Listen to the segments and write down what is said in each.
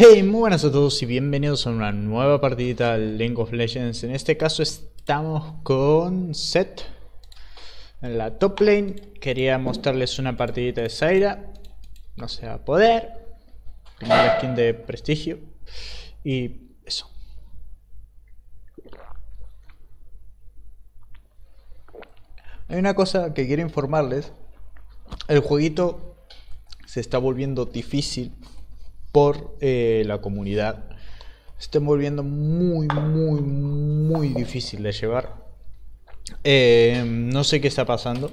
Hey, muy buenas a todos y bienvenidos a una nueva partidita de League of Legends. En este caso estamos con Set en la top lane. Quería mostrarles una partidita de Zaira. No se va a poder. Primera skin de prestigio. Y eso. Hay una cosa que quiero informarles. El jueguito se está volviendo difícil eh, la comunidad. Se está volviendo muy, muy, muy difícil de llevar. Eh, no sé qué está pasando.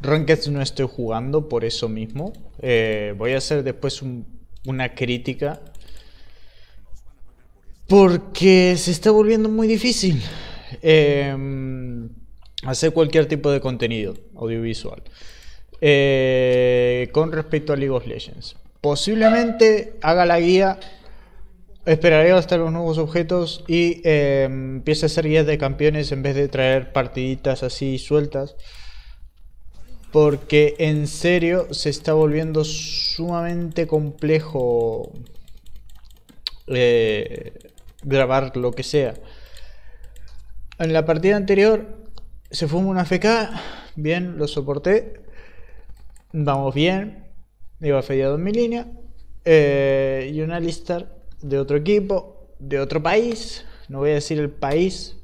Ranked no estoy jugando por eso mismo. Eh, voy a hacer después una crítica. Porque se está volviendo muy difícil. hacer cualquier tipo de contenido audiovisual. con respecto a League of Legends. Posiblemente haga la guía, esperaré hasta los nuevos objetos y eh, empiece a hacer guías de campeones en vez de traer partiditas así sueltas. Porque en serio se está volviendo sumamente complejo eh, grabar lo que sea. En la partida anterior se fue una FK, bien, lo soporté. Vamos bien, iba feriado en mi línea, eh, y una lista de otro equipo, de otro país, no voy a decir el país,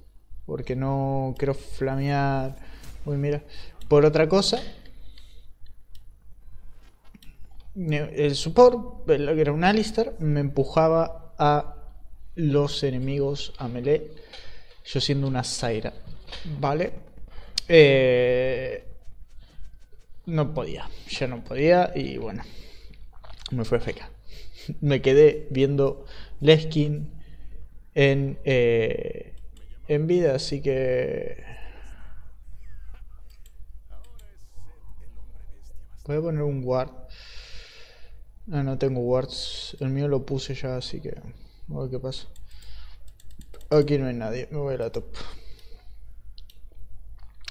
porque no quiero flamear, uy mira, por otra cosa. El support, era un Alistar, me empujaba a los enemigos a melee, yo siendo una Zaira, ¿vale? Eh, no podía, ya no podía y bueno, me fue feca. Me quedé viendo Leskin en, eh, en vida, así que... Voy a poner un guard. No, no tengo wards. El mío lo puse ya, así que... A ver qué pasa. Aquí no hay nadie. Me voy a la top.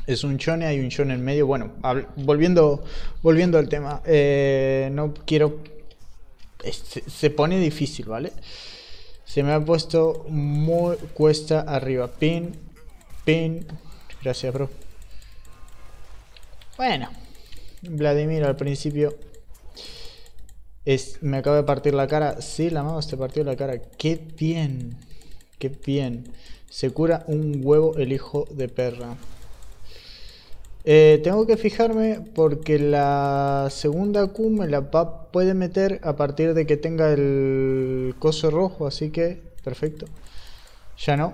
Es un chone, hay un chone en medio. Bueno, volviendo, volviendo al tema. Eh, no quiero... Se, pone difícil, ¿vale? Se me ha puesto muy cuesta arriba. Pin, pin. Gracias, bro. Bueno. Vladimir al principio es, me acaba de partir la cara. Sí, la mano se partió la cara. Qué bien. Qué bien. Se cura un huevo el hijo de perra. Eh, tengo que fijarme porque la segunda Q me la puede meter a partir de que tenga el coso rojo, así que perfecto. Ya no.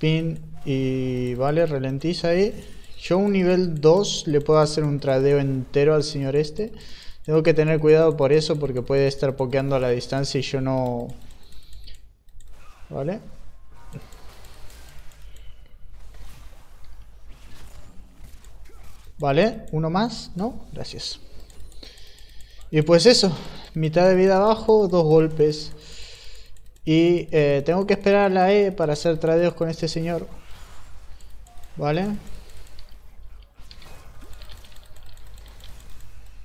Pin y vale, ralentiza ahí. Yo un nivel 2 le puedo hacer un tradeo entero al señor este. Tengo que tener cuidado por eso porque puede estar pokeando a la distancia y yo no... ¿Vale? Vale, uno más, ¿no? Gracias. Y pues eso, mitad de vida abajo, dos golpes. Y eh, tengo que esperar a la E para hacer tradeos con este señor. Vale.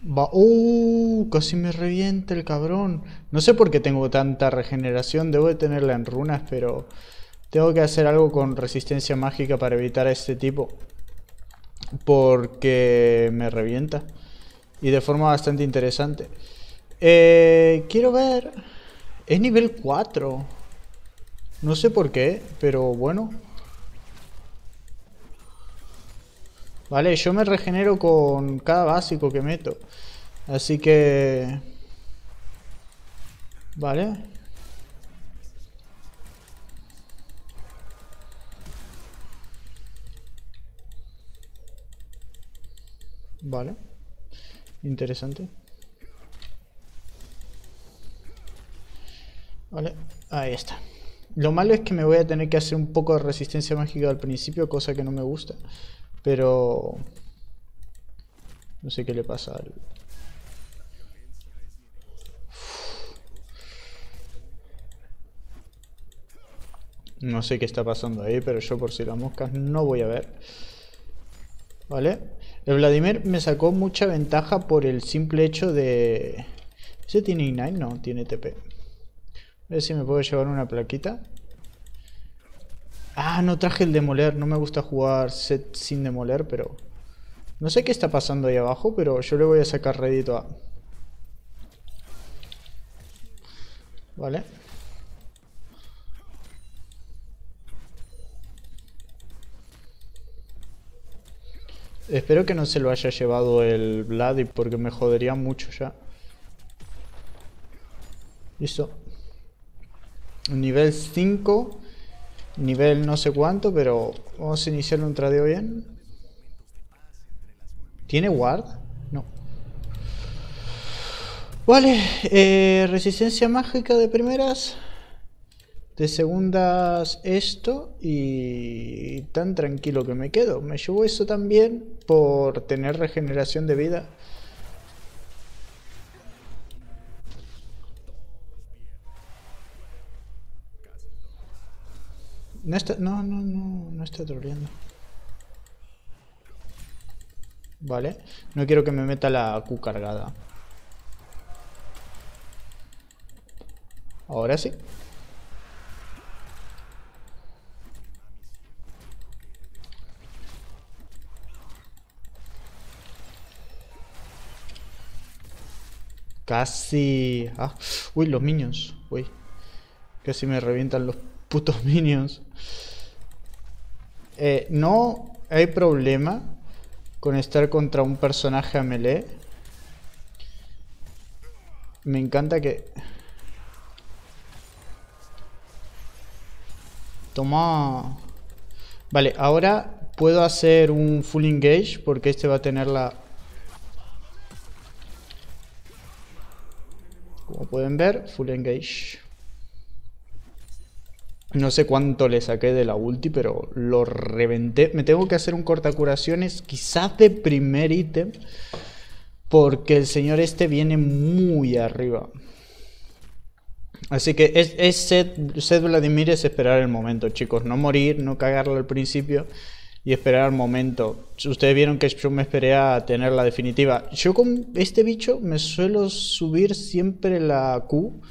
Va uh, casi me revienta el cabrón. No sé por qué tengo tanta regeneración. Debo de tenerla en runas, pero... Tengo que hacer algo con resistencia mágica para evitar a este tipo porque me revienta y de forma bastante interesante. Eh, quiero ver... Es nivel 4. No sé por qué, pero bueno. Vale, yo me regenero con cada básico que meto. Así que... Vale. Vale. Interesante. Vale, ahí está. Lo malo es que me voy a tener que hacer un poco de resistencia mágica al principio, cosa que no me gusta. Pero... No sé qué le pasa al... No sé qué está pasando ahí, pero yo por si las moscas no voy a ver. ¿Vale? El Vladimir me sacó mucha ventaja por el simple hecho de, ¿Ese tiene Ignite? No, tiene TP. A ver si me puedo llevar una plaquita. Ah, no traje el demoler. No me gusta jugar set sin demoler, pero... No sé qué está pasando ahí abajo, pero yo le voy a sacar rédito a... Vale. Espero que no se lo haya llevado el Vladi porque me jodería mucho ya. Listo. Nivel 5. Nivel no sé cuánto, pero vamos a iniciar un tradeo bien. ¿Tiene ward? No. Vale, eh, resistencia mágica de primeras. De segundas esto y tan tranquilo que me quedo. Me llevo eso también por tener regeneración de vida. No está, no, no, no, no está troleando. Vale, no quiero que me meta la Q cargada. Ahora sí. Casi... Ah, uy, los minions. Uy. Casi me revientan los putos minions. Eh, no hay problema con estar contra un personaje a melee. Me encanta que... Toma... Vale, ahora puedo hacer un full engage porque este va a tener la Como pueden ver, full engage. No sé cuánto le saqué de la ulti, pero lo reventé. Me tengo que hacer un cortacuraciones, quizás de primer ítem. Porque el señor este viene muy arriba. Así que es, es set, set Vladimir es esperar el momento, chicos. No morir, no cagarlo al principio y esperar el momento. Ustedes vieron que yo me esperé a tener la definitiva. Yo con este bicho me suelo subir siempre la Q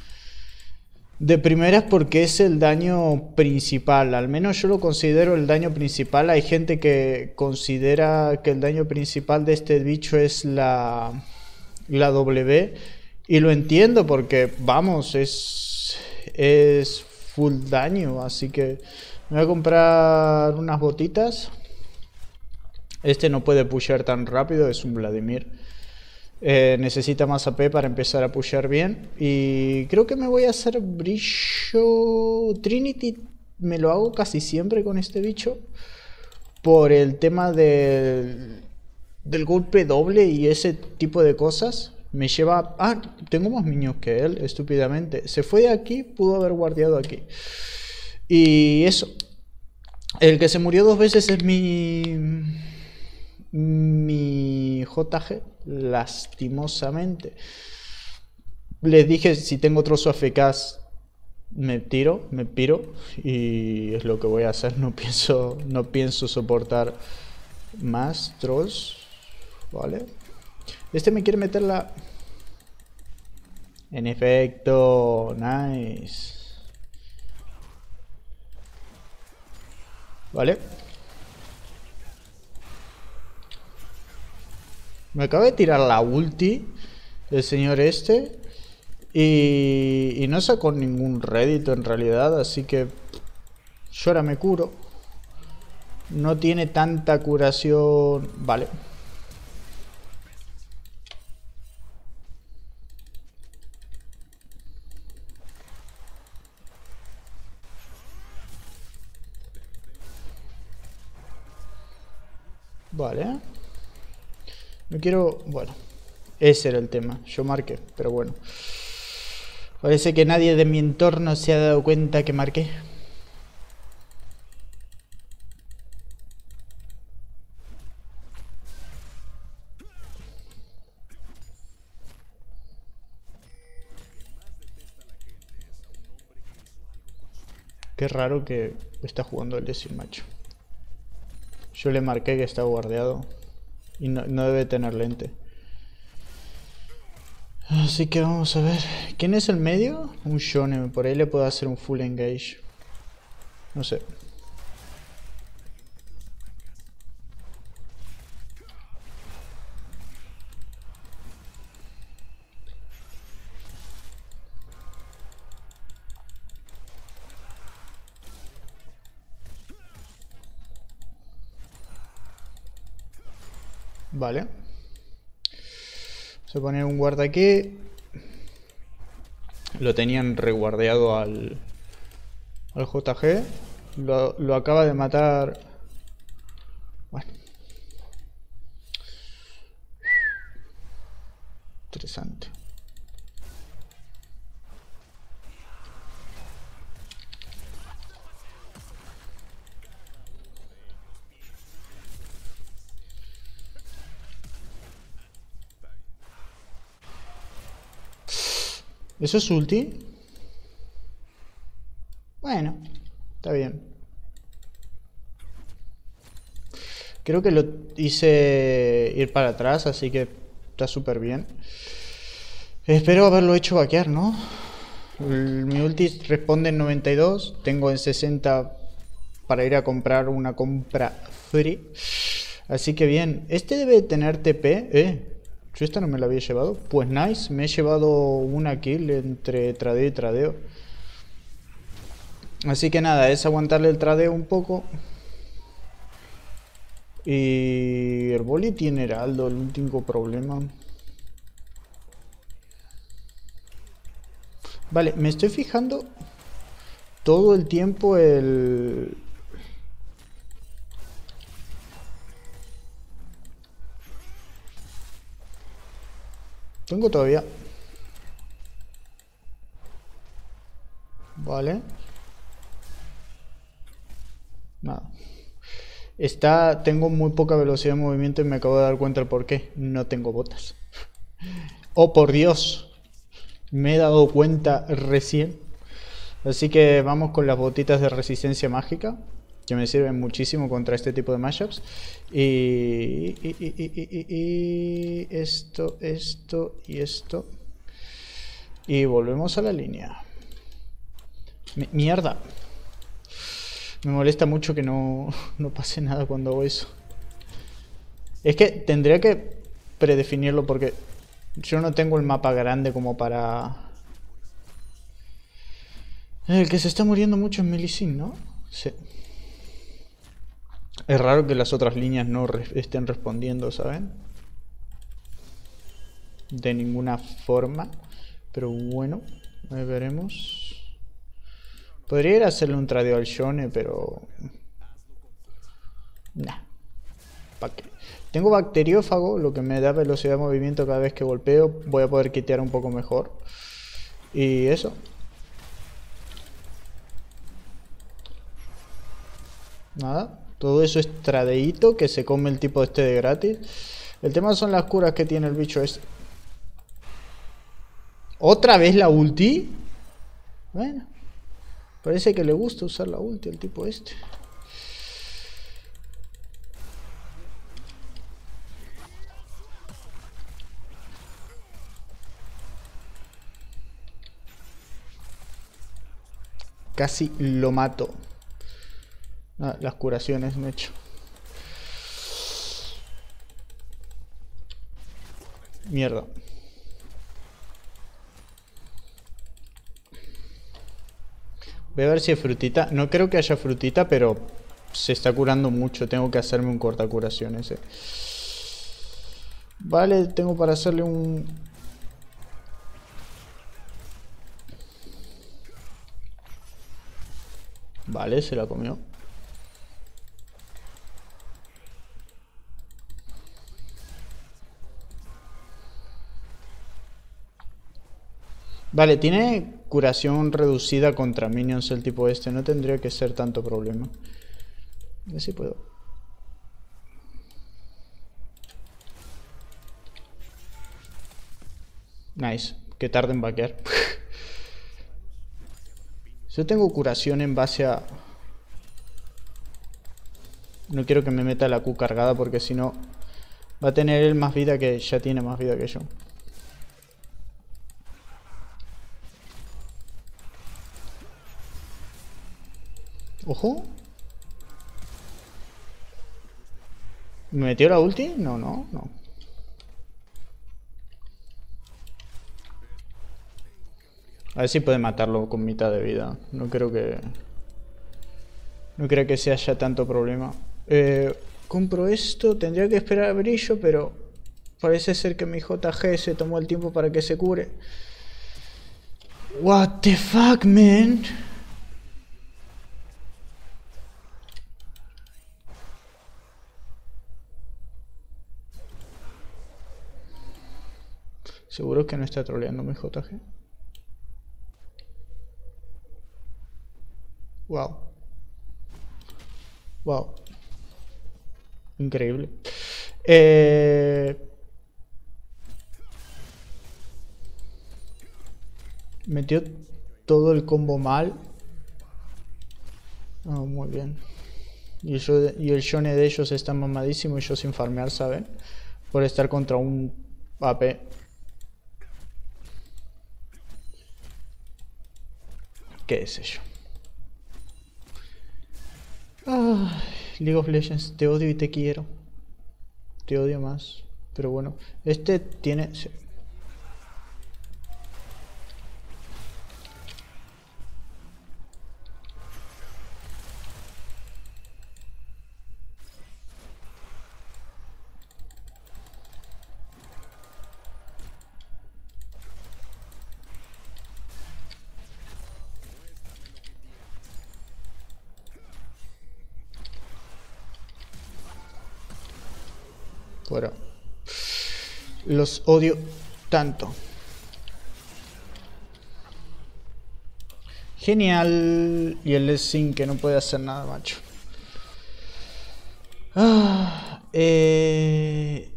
de primeras porque es el daño principal. Al menos yo lo considero el daño principal. Hay gente que considera que el daño principal de este bicho es la, la W. Y lo entiendo porque, vamos, es, es full daño. Así que me voy a comprar unas botitas. Este no puede pushear tan rápido, es un Vladimir. Eh, necesita más AP para empezar a pushear bien. Y creo que me voy a hacer brillo. Trinity me lo hago casi siempre con este bicho. Por el tema del, del golpe doble y ese tipo de cosas. Me lleva... Ah, tengo más niños que él, estúpidamente. Se fue de aquí, pudo haber guardiado aquí. Y eso. El que se murió dos veces es mi mi JG, lastimosamente. Les dije, si tengo trozo eficaz, me tiro, me piro y es lo que voy a hacer. No pienso, no pienso soportar más trolls, ¿vale? Este me quiere meter la... En efecto, nice. ¿Vale? Me acaba de tirar la ulti el señor este. Y, no sacó ningún rédito en realidad, así que yo ahora me curo. No tiene tanta curación. Vale. Vale. No quiero... Bueno, ese era el tema. Yo marqué, pero bueno. Parece que nadie de mi entorno se ha dado cuenta que marqué. Qué raro que está jugando el sin macho. Yo le marqué que está guardeado. Y no, debe tener lente. Así que vamos a ver. ¿Quién es el medio? Un Shonen. Por ahí le puedo hacer un full engage. No sé. Vale. Se pone un guarda aquí. Lo tenían reguardeado al, al JG. Lo, lo acaba de matar. Bueno. Interesante. ¿Eso es ulti? Bueno, está bien. Creo que lo hice ir para atrás, así que está súper bien. Espero haberlo hecho vaquear, ¿no? Mi ulti responde en 92, tengo en 60 para ir a comprar una compra free. Así que bien, este debe tener TP, ¿eh? Yo esta no me la había llevado. Pues nice, me he llevado una kill entre tradeo y tradeo. Así que nada, es aguantarle el tradeo un poco. Y el boli tiene heraldo, el último problema. Vale, me estoy fijando todo el tiempo el, Tengo todavía. Vale. Nada. Está, tengo muy poca velocidad de movimiento y me acabo de dar cuenta el por qué. No tengo botas. Oh, por Dios. Me he dado cuenta recién. Así que vamos con las botitas de resistencia mágica que me sirven muchísimo contra este tipo de mashups. Y, esto, esto y esto. Y volvemos a la línea. mierda. Me molesta mucho que no, no pase nada cuando hago eso. Es que tendría que predefinirlo porque yo no tengo el mapa grande como para... El que se está muriendo mucho es Melisine, ¿no? Sí. Es raro que las otras líneas no estén respondiendo, ¿saben? De ninguna forma. Pero bueno, veremos. Podría ir a hacerle un tradeo al Shone, pero... Nah. Tengo bacteriófago, lo que me da velocidad de movimiento cada vez que golpeo. Voy a poder quitear un poco mejor. Y eso. Nada. Todo eso es tradeíto que se come el tipo este de gratis. El tema son las curas que tiene el bicho este. ¿Otra vez la ulti? Bueno. Parece que le gusta usar la ulti al tipo este. Casi lo mato. Ah, las curaciones me he hecho. Mierda. Voy a ver si hay frutita. No creo que haya frutita, pero se está curando mucho. Tengo que hacerme un corta curación ese. Vale, tengo para hacerle un... Vale, se la comió. Vale, tiene curación reducida contra minions el tipo este. No tendría que ser tanto problema. A ver si puedo. Nice. Que tarde en vaquear. Yo tengo curación en base a... No quiero que me meta la Q cargada porque si no... Va a tener él más vida que ya tiene más vida que yo. Ojo. ¿Me metió la ulti? No, no, no. A ver si puede matarlo con mitad de vida. No creo que... No creo que sea ya tanto problema. Eh, compro esto. Tendría que esperar a brillo, pero... Parece ser que mi JG se tomó el tiempo para que se cure. What the fuck, man? Seguro que no está troleando mi JG. Wow. Wow. Increíble. Eh... Metió todo el combo mal. Oh, muy bien. Y, y el Shone de ellos está mamadísimo y yo sin farmear, ¿saben? Por estar contra un AP. ¿Qué es eso? League of Legends, te odio y te quiero. Te odio más. Pero bueno, este tiene... Los odio tanto. Genial. Y el sin que no puede hacer nada, macho. Ah, eh...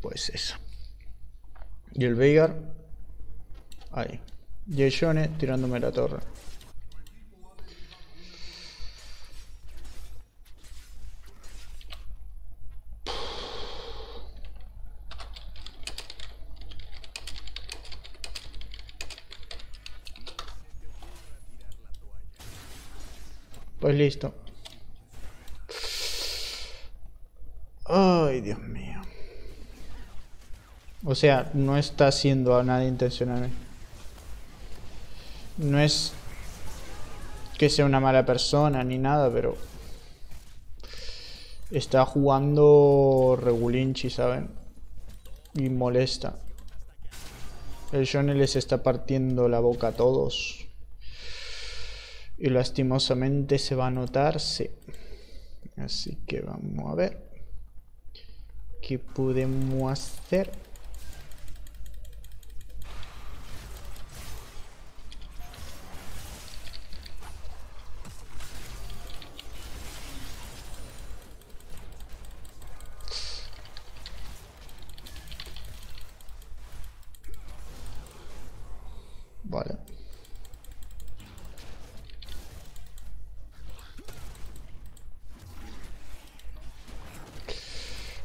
Pues eso. Y el Veigar. Ahí. Yeshone tirándome la torre. Pues listo. Ay, Dios mío. O sea, no está haciendo a nada intencionalmente. No es que sea una mala persona ni nada, pero está jugando regulinchi, ¿saben? Y molesta. El Johnny les está partiendo la boca a todos. Y lastimosamente se va a notar, sí. Así que vamos a ver. ¿Qué podemos hacer?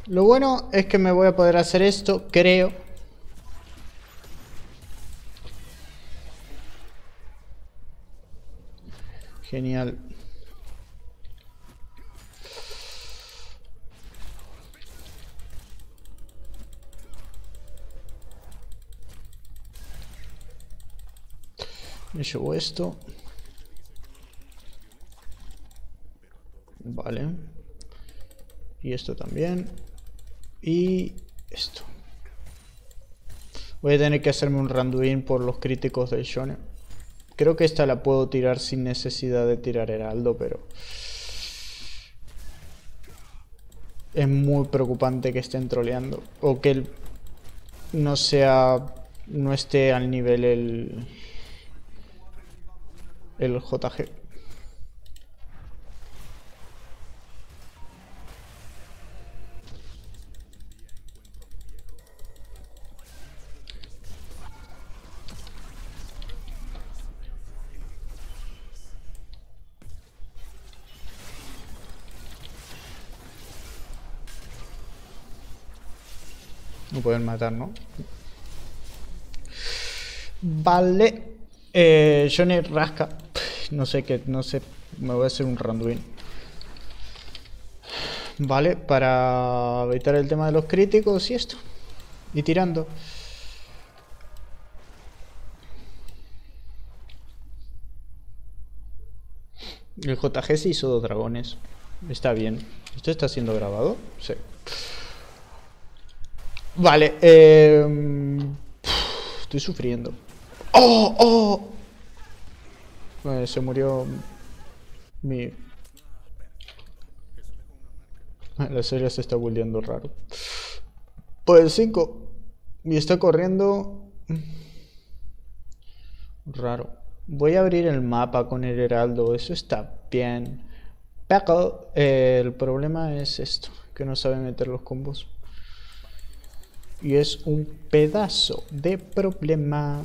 Lo bueno es que me voy a poder hacer esto, creo. Genial. Esto. Vale. Y esto también. Y esto. Voy a tener que hacerme un randuin por los críticos del Shonen. Creo que esta la puedo tirar sin necesidad de tirar Heraldo, pero... Es muy preocupante que estén troleando. O que no sea... No esté al nivel el... El JG. Pueden matar, ¿no? Vale. Eh, Johnny rasca. No sé qué, no sé. Me voy a hacer un randuin. Vale, para evitar el tema de los críticos y esto. Y tirando. El JG se hizo dos dragones. Está bien. ¿Esto está siendo grabado? Sí. Vale, eh... Estoy sufriendo. ¡Oh! ¡Oh! Se murió mi... La serie se está volviendo raro. Pues 5. Y está corriendo... Raro. Voy a abrir el mapa con el heraldo. Eso está bien. Pero el problema es esto. Que no sabe meter los combos. Y es un pedazo de problema.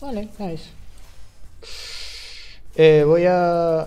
Vale, nice. Eh, voy a